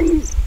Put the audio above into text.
Peace.